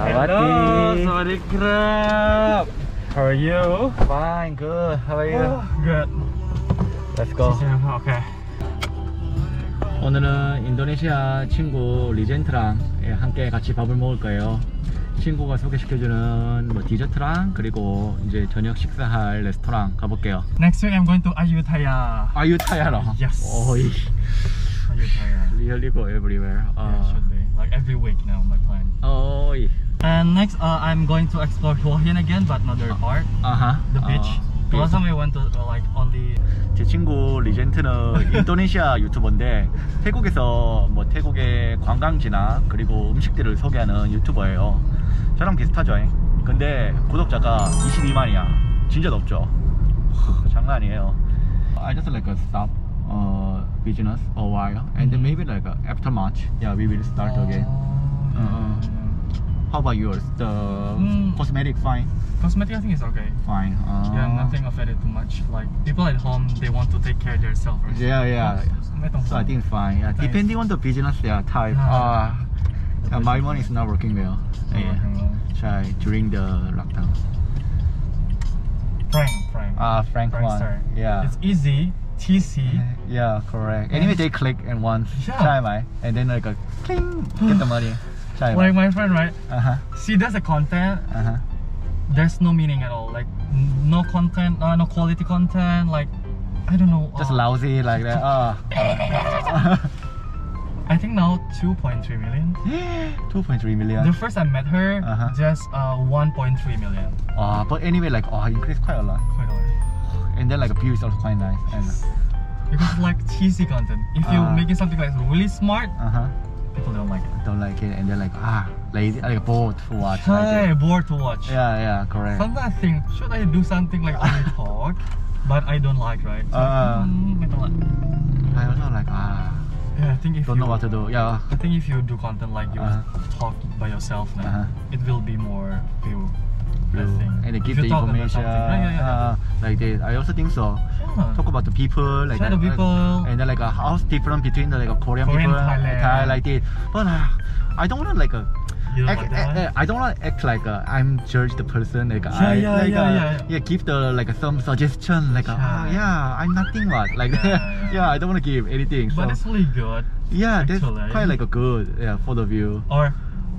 Sawadee. Hello, Sawadee Krab. How are you? Fine, good. How are you? Oh, good. Let's go. Okay. 오늘은 인도네시아 친구 리젠트랑 예, 함께 같이 밥을 먹을 거예요. 친구가 소개시켜주는 뭐 디저트랑 그리고 이제 저녁 식사할 레스토랑 가볼게요. Next week I'm going to Ayutthaya. 아유타야로. Yes. 오이. Ayutthaya. Really go everywhere. Yeah, 어. should be. Like every week now, my plan. 오이. And next, uh, I'm going to explore Hua Hin again, but another part, 아하. the beach. The last time we went to uh, like only. 제 친구 리젠트는 인도네시아 유튜버인데 태국에서 뭐 태국의 관광지나 그리고 음식들을 소개하는 유튜버예요. 저랑 비슷하죠. 근데 구독자가 22만이야. 진짜 높죠. 장난 아니에요. I just like a stop uh, business a while and then maybe like uh, after March, yeah, we will start again. Uh-uh. How about yours? The Mm. cosmetic fine, Cosmetic, I think is okay. fine. Uh, Yeah, nothing offended too much. Like people at home, they want to take care of themselves. Right? Yeah, yeah. So I think it's fine. Yeah, depending on the business yeah, type. Ah. Uh, yeah, my one is not working well. Yeah. Try during the lockdown. Frank, Frank. Ah, Frank Prankster. one. Yeah. It's easy. TC. Yeah, correct. Anyway, they click and once. Yeah. Try my and then like a cling, get the money. Like my friend, right? Uh huh. See, there's a content. Uh huh. There's no meaning at all. Like no content, uh, no quality content. Like I don't know. Just uh, lousy like that. Ah. I think now 2.3 million. 2.3 million. The first I met her, Uh-huh. just uh 1.3 million. Ah, but anyway, like oh, increased quite a lot. Quite a lot. And then like the view is also quite nice. And Because like cheesy content. If you're Ah. making something like really smart, uh huh. People don't like it. Don't like it, and they're like ah, lazy, like bored to watch. like Hi, bored to watch. Yeah, yeah, correct. Sometimes I think, should I do something like only talk? But I don't like, right? So, Ah. mm, I don't like. I also like ah, Yeah, I think if don't you, know what to do. Yeah. I think if you do content like you Uh-huh. talk by yourself, then Uh-huh. it will be more view. I Blue. And they give the information. Yeah, yeah, yeah. uh, like this. I also think so. Yeah. Talk about the people, like the that, people. and then like uh, how's different between the like a Korean, Korean, people, and Thailand. Thai, like this. But uh, I don't want to like a. Don't Act, act- I don't want to act like uh, I'm judge the person like Yeah, I yeah, like, yeah, uh, yeah, yeah. give the like some suggestion like uh, ah, Yeah. yeah I'm nothing what like Yeah, yeah. yeah I don't want to give anything But so it's really good. yeah that's actually. quite like a good yeah for the view Or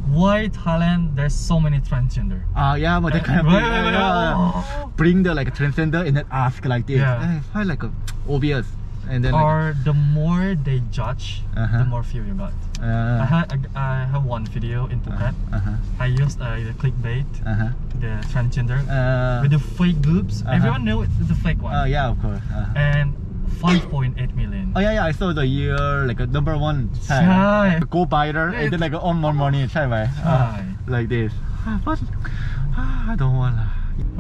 why Thailand? There's so many transgender. Ah, yeah, but they kind of Right, right, right, yeah. Bring the like transgender and then ask like this. Yeah. Eh, like a, obvious. And then like, or the more they judge, Uh-huh. the more view you got. I uh, had I have one video in Phuket. uh huh, I used uh, the clickbait, uh huh. the transgender Uh, with the fake boobs. Uh-huh. Everyone knew it's the fake one. oh yeah, of course. Uh, And 5.8 million. oh yeah, yeah. I saw the year like a number one. Chai. Go buyer and then like earn more money. Chai, right? Chai. like this. Ah, But ah, I don't want.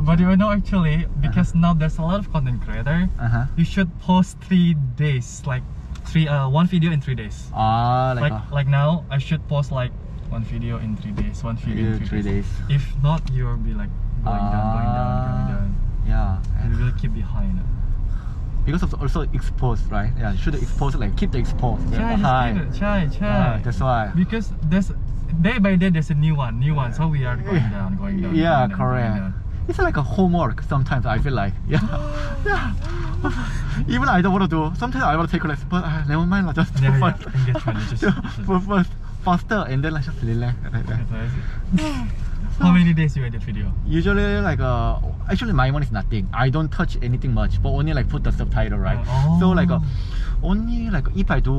But you know actually, because now there's a lot of content creator, Uh huh. you should post three days, like three uh one video in three days. Ah, like, Like uh, like now, I should post like one video in three days, one video in three, three, days. If not, you'll be like going down, going down, going Ah. down. Yeah. And you will keep behind. Because of also exposed, right? Yeah, should expose like keep the exposed. Just high. Chai, chai. Ah, that's why. Because there's day by day there's a new one, new one. So we are going down, going down. Yeah, going down, correct. down. It's like a homework sometimes I feel like. Yeah. yeah. Even I don't want to do. Sometimes I want to take less, but uh, never mind. Like, just Yeah, yeah, first. engagement, just- just first, faster, and then like just relax. Like that. How many days you edit video? Usually like uh, actually my one is nothing. I don't touch anything much, but only like put the subtitle right. Oh. So like uh, only like if I do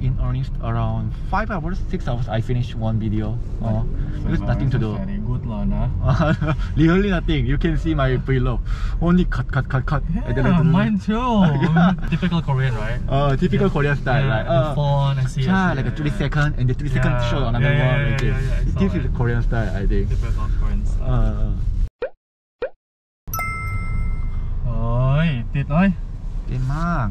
in earnest around five hours, six hours, I finish one video. Uh, there's nothing to do. Very good lah, nah. Really nothing. You can see my below. Only cut, cut, cut, cut. and then Yeah, like, mine too. Yeah. Typical Korean, right? Uh, typical Yeah. Korean style, yeah, right? the Uh, phone, I see. I yeah, see, like a yeah, 30 yeah. second and the 30 second Yeah, show another yeah, one. yeah, like yeah, this. yeah, I It saw gives you it. the Korean style, I think. Typical Korean style. Uh, โอ้ยติดเอ้ย Nah.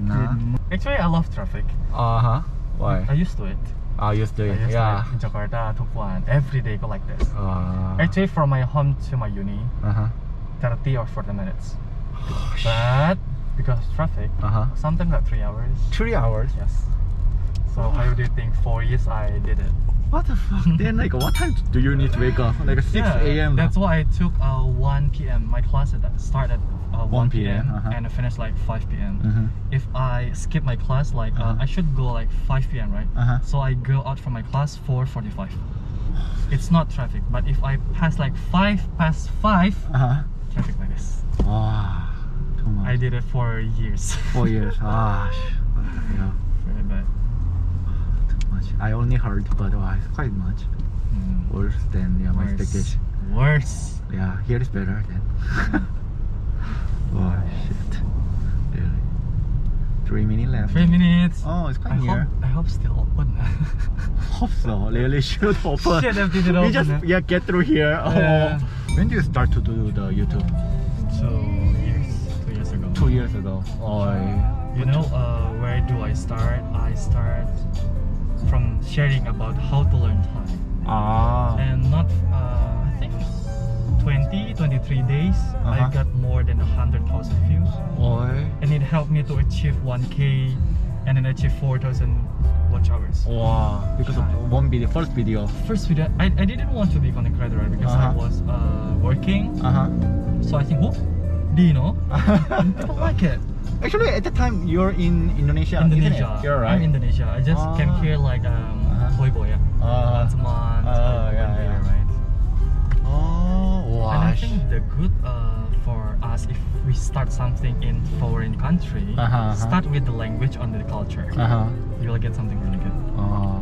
Actually, I love traffic. Uh huh. Why? I used to it. I used to it. I used yeah. To it in Jakarta, one every day go like this. Uh. Actually, from my home to my uni, uh huh, 30 or 40 minutes. Oh, but because traffic, uh huh, sometimes like three hours. Three hours. Yes. So oh. how do you think four years I did it? What the fuck? then like what time do you need to wake up? Like 6 a.m. Yeah, that's why I took uh, 1 p.m. My class started. at uh, 1 p.m. uh-huh. and I finish like 5 p.m. Mhm. If I skip my class, like uh, Uh-huh. I should go like 5 p.m. right? Uh-huh. So I go out from my class 4:45. It's not traffic, but if I pass like 5 past 5, Uh-huh. traffic like this. Wow. Too much. I did it for years. Four years. Ah, yeah. Very bad. Too much. I only heard, but wow, it's quite much Mm, worse than yeah, my expectation. Worse. Yeah, here is better then. oh shit. Really. Three minutes left. Three minutes. Oh, it's quite I near. hope, I hope still open. Hope so. Really should open. Shit, if they didn't we just it. yeah get through here. Yeah. Oh. When do you start to do the YouTube? Two years. Two years ago. Two years ago. Oh. You know, uh, where do I start? I start from sharing about how to learn Thai. Ah. And not, uh, I 20, 23 days, Uh-huh. I got more than 100,000 views. Oh. And it helped me to achieve 1K and then achieve 4,000 watch hours. Wow. Because of one video, first video. First video, I, I didn't want to be content creator right? because I Uh-huh. was uh, working. Uh huh. So I think, oh, Dino, and people like it. Actually, at the time you're in Indonesia. Indonesia. You're right. I'm Indonesia. I just came Ah. here like um, Uh-huh. boy boy, yeah. Ah. Once a month. Ah, I yeah, yeah. right? Oh, I think the good uh, for us if we start something in foreign country, Uh-huh, uh-huh. start with the language and the culture. Uh huh. You'll get something really good. Oh.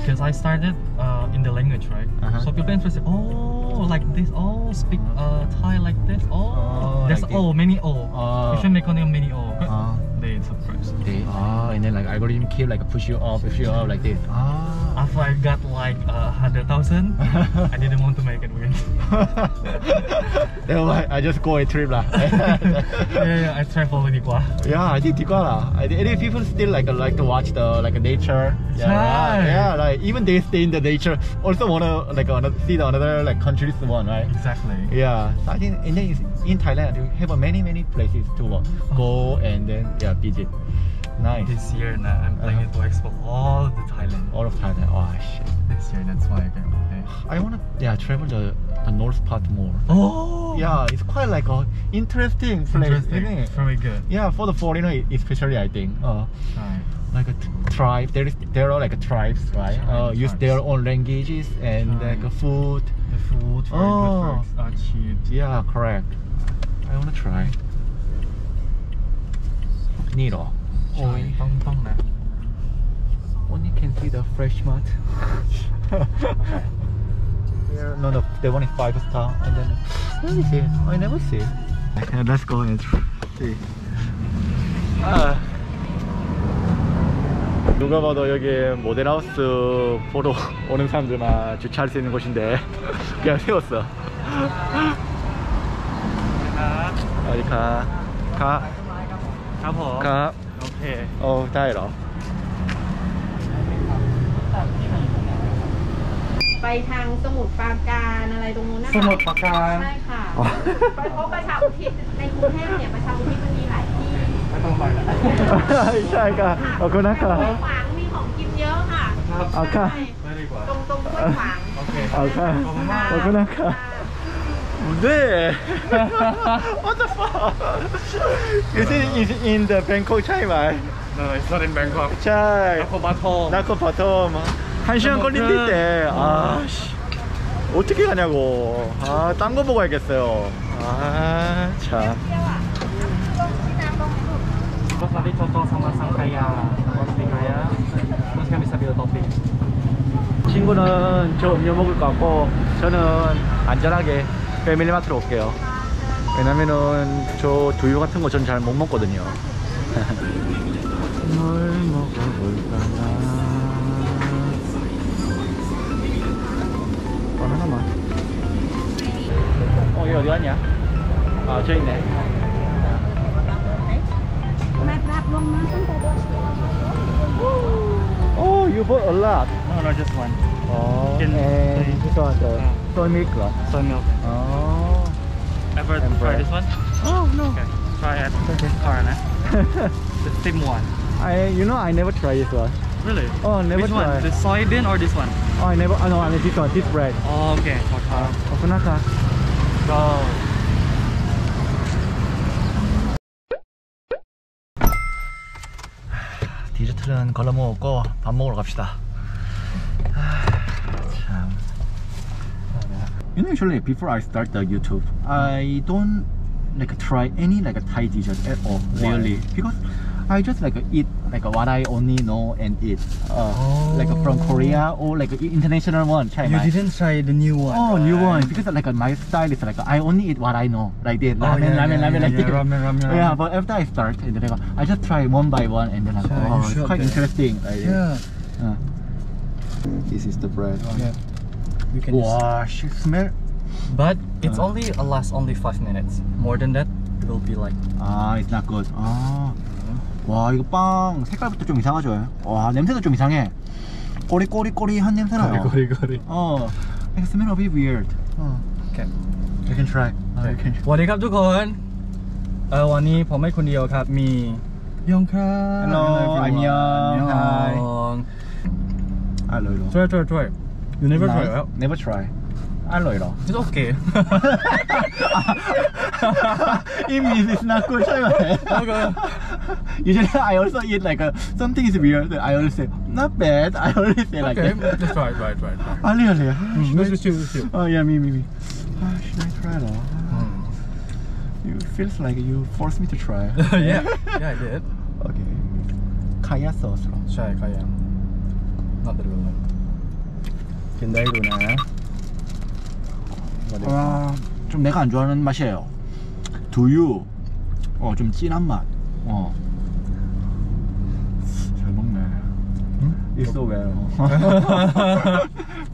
Because I started uh, in the language, right? Uh-huh. So people interested. Oh, like this. Oh, speak uh, Thai like this. Oh, Oh, there's like oh many oh. Oh. You should make only many oh. Oh. They subscribe. They, oh, and then like algorithm keep like push you up, push you up like this. Ah after I got like a hundred thousand, I didn't want to make it win. then what? I just go a trip lah. yeah, yeah, I travel in Tikwa. Yeah, I think Tikwa lah. I think people still like like to watch the like nature. Yeah, yeah, like even they stay in the nature. Also wanna like wanna see the another like country's one, right? Exactly. Yeah, so I think in, in Thailand you have many many places to go oh. and then yeah visit. Nice. This year, nah, I'm planning Uh-huh. to explore all the Thailand. All of Thailand. Oh shit. This year, that's why I can play. I wanna yeah travel the, the north part more. Oh, Yeah, it's quite like a interesting place, interesting. isn't it? Very good. Yeah, for the foreigner especially, I think. Uh, Right. like a t- tribe. There is there are like a tribes, right? Tribe, uh, use tribes. their own languages and like a Right. food. The food very Oh. good for uh, cheap. Yeah, correct. I wanna try. Niro. ใช่ต้อ Oi, Hong Kong na. Only can see the fresh mart. Here, no, no, the one is five star, and then let me see. I never see. Okay, let's go and see. Ah. 누가 봐도 여기 모델하우스 보러 오는 사람들만 주차할 수 있는 곳인데 그냥 세웠어 어디 가? 가? 가보 가 ผม 가? โอเค 어, ได้เหรอ ไปทางสมุทรปราการอะไรตรงนู้นนะคะสมุทรปราการใช่ค่ะอ๋อไปเพราะประชาอุทิศในกรุงเทพเนี่ยประชาอุทิศมันมีหลายที่ไม่ต้องไปแล้วใช่ค่ะขอบคุณนะครัห้บวยขวางมีของกินเยอะค่ะครับเอาค่ะใช่ไม่ดีกว่าตรงตรงห้วยขวางโอเคเอาค่ะขอบคุณมากขอบคุณนะครับ there. what the fuck? Is it is it in the Bangkok Chai Mai? No, it's not in Bangkok. Chai. 나코 바텀. 나코 바텀. 한 시간 걸린대. 아 씨. 어떻게 가냐고. 아, 딴 거 보고 알겠어요. 아, 참. Terus tadi contoh sama sang kaya, kopi kaya. Terus kami sambil topping. 친구는 저 음료 먹을 것 같고 저는 안전하게 패밀리마트로 올게요 왜냐면은 저 두유 같은 거 전 잘 못 먹거든요 뭘 먹어볼까나 어, 바나나만 어 얘 어디 갔냐? 아 저 있네 Oh, you bought a lot. No, no, just one. Oh, can, and this one. Uh. soy milk เหรอ soy milk Oh ever And try bread. this one Oh no okay try at car na the steam one I you know I never try this one. really Oh, never which one try. the soybean or this one Oh, I never. I know. I mean this one. This bread. Oh, okay. 아, 어, 끝났다. Go. 디저트는 걸러 먹었고 밥 먹으러 갑시다. 아, 참. You know, usually before I start the YouTube, I don't like try any like a Thai dishes at all, Why? really, because I just like eat like what I only know and eat, uh, Oh. like from Korea or like international one. Try You my- didn't try the new one. Oh, new right? one because like my style is like I only eat what I know, like this Oh, ramen, yeah, ramen, yeah, ramen, yeah, like yeah, this. ramen, ramen, Yeah, but after I start, and then I, I just try one by one, and then I go, Yeah, oh, it's quite yeah. interesting. Like, Yeah. Uh. This is the bread. Yeah You can. Just, Wow, she smell. but it's Uh. only uh, last only five minutes. More than that, it will be like. 아, it's not good. 아, 와 이거 빵 색깔부터 좀 이상하죠? 와 냄새도 좀 이상해. 꼬리꼬리꼬리한 냄새 나요. 거리. 어, it smell a bit weird. 어, Okay. you can try. 아, you can. สวัสดีครับทุกคน เออวันนี้ผมไม่คนเดียวครับ มียองครับ Hello, I'm Yong. Hi. ยอง อร่อยเหรอ ช่วยช่วยช่วย you never no, try it out? Never try. I know it all. It's okay. it means it's not good. okay. Oh, Usually I also eat like a, something is weird. I always say, not bad. I always say okay, like Okay, just try try try. Oh, really? really? Let's, let's, oh yeah, me, me, me. Oh, should I try it all? Hmm. It feels like you forced me to try. yeah, yeah I did. Okay. Kaya sauce. ใช่ kaya. Not that well. 겐다이로나 아, 좀 내가 안 좋아하는 맛이에요 두유 어 좀 진한 맛어잘 먹네 It's so well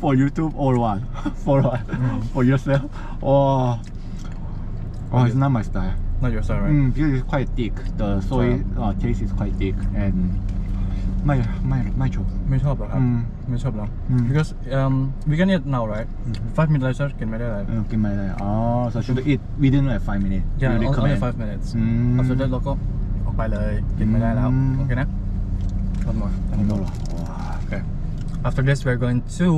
For YouTube or what? For what? For yourself? Oh, oh it's not my style Not your style, right? Mm, because it's quite thick. The soy uh, taste is quite thick, and ไม่ไม่ไม่ชอบ ไม่ชอบเหรอครับ อืม ไม่ชอบเหรอ อืม because um we can eat now right five minutes later กินไม่ได้เลย เออกินไม่ได้อ๋อ so should eat within like five minutes yeah You only recommend? five minutes อืม after that เราก็ออกไปเลย กินไม่ได้แล้ว อืม โอเคนะ one more อันนี้เหรอว้า okay after this we're going to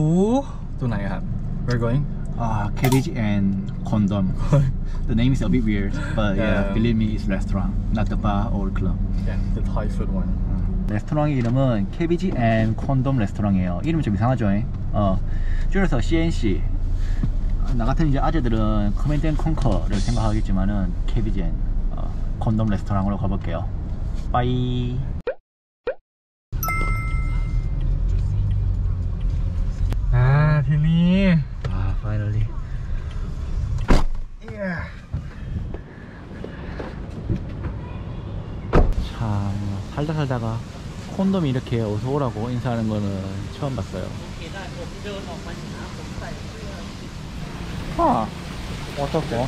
ตัวไหนครับ we're going อ่า cabbage and condom the name is a bit weird but yeah, Yeah. believe me it's restaurant not the bar or club yeah the Thai food one 레스토랑의 이름은 캐비지 앤 콘돔 레스토랑이에요. 이름이 좀 이상하죠? 어 줄여서 CNC 나 같은 이제 아재들은 커맨드 앤 컨커를 생각하겠지만은 캐비지 앤 어, 콘돔 레스토랑으로 가볼게요. 빠이 아ทีนี้ 아 finally 참 살다 살다가 콘돔이 이렇게 어서 오라고 인사하는 거는 처음 봤어요 아 어떻고?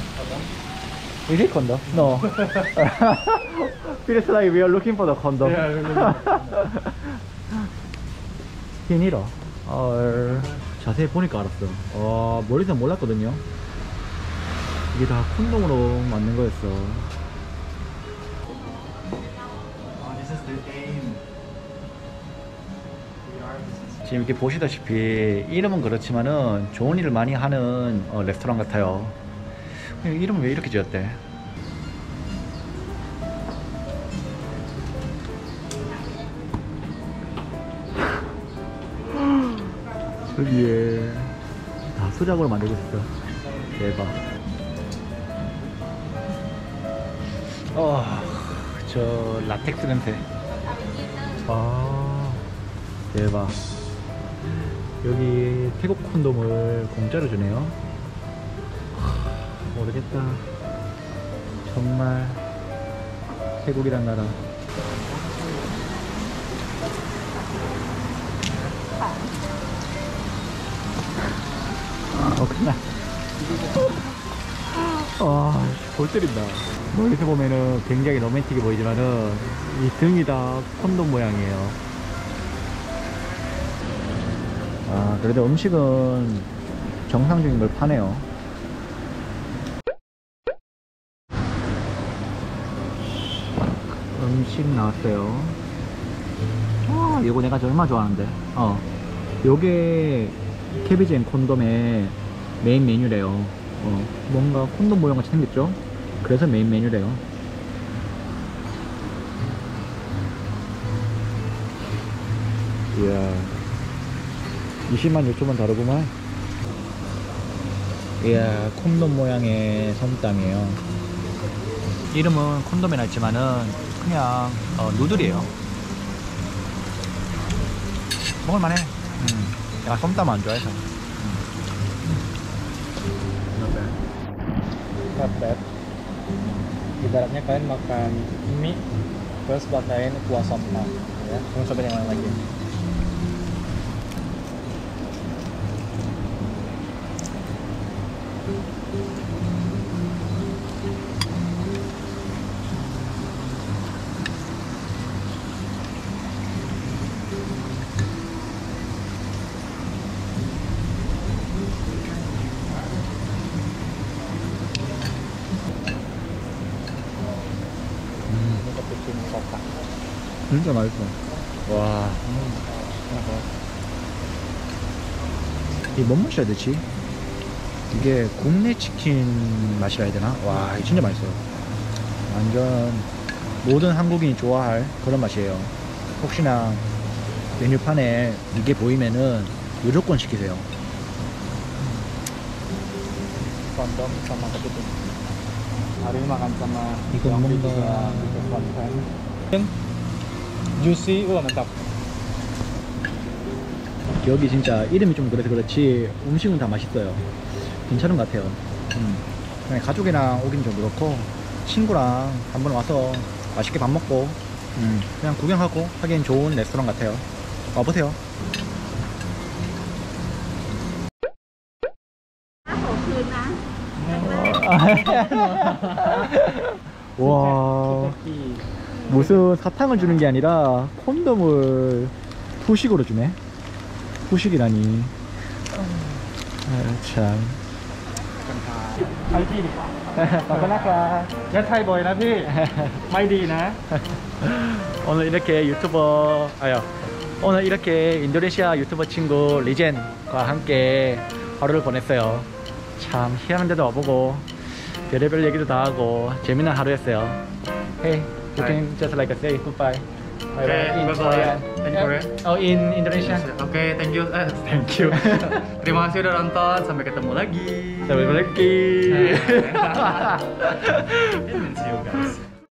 Is it condom? No. Feels like we are looking for the condom. 비닐어. 어, 자세히 보니까 알았어. 어, 머리서 몰랐거든요. 이게 다 콘돔으로 만든 거였어. 지금 이렇게 보시다시피 이름은 그렇지만은 좋은 일을 많이 하는 어, 레스토랑 같아요. 이름은 왜 이렇게 지었대? 저기에 다 수작으로 만들고 있어. 대박. 어, 저 라텍스 냄새. 아, 대박. 여기 태국 콘돔을 공짜로 주네요. 하, 모르겠다. 정말 태국이란 나라. 어, 그나. 아, 골 때린다. 멀리서 보면은 굉장히 로맨틱해 보이지만은 이 등이 다 콘돔 모양이에요. 아, 그래도 음식은 정상적인 걸 파네요. 음식 나왔어요. 아, 이거 내가 얼마 좋아하는데. 어. 요게 캐비지 앤 콘돔의 메인 메뉴래요. 어, 뭔가 콘돔 모양 같이 생겼죠? 그래서 메인 메뉴래요. 이야, 20만 요초만 다르구만. 이야, 콘돔 모양의 솜땀이에요. 이름은 콘돔이 났지만은 그냥 어, 누들이에요. 먹을만해. 음. 내가 솜땀 안 좋아해서. not bad ibaratnya kalian makan mie terus pakai kuah somtam ya kamu cobain yang lain lagi 진짜 맛있어. 와, enak banget 이뭔 맛이야 대체? 이게 국내 치킨 맛이라 해야 되나? 와, 이거 진짜 맛있어요. 완전 모든 한국인이 좋아할 그런 맛이에요. 혹시나 메뉴판에 이게 보이면은 무조건 시키세요. kondom sama kepiting hari makan sama konten juicy 우와 mantap 여기 진짜 이름이 좀 그래서 그렇지. 음식은 다 맛있어요. 괜찮은 것 같아요. 음. 가족이랑 오긴 좀 그렇고 친구랑 한번 와서 맛있게 밥 먹고 음. 그냥 구경하고 하기엔 좋은 레스토랑 같아요. 와보세요. 음. 와. 무슨 사탕을 주는 게 아니라 콘돔을 후식으로 주네. 후식이라니. 아, 참. 오늘 이렇게 유튜버 아야 오늘 이렇게 인도네시아 유튜버 친구 리젠과 함께 하루를 보냈어요. 참 희한한 데도 와보고 별의별 얘기도 다 하고 재미난 하루였어요. 헤이. You just like say goodbye Okay, in bye-bye. Korean In Korean? Oh in Indonesia Oke, thank you. Eh, Thank you terima kasih udah nonton. Sampai ketemu lagi. Sampai jumpa lagi It means you guys.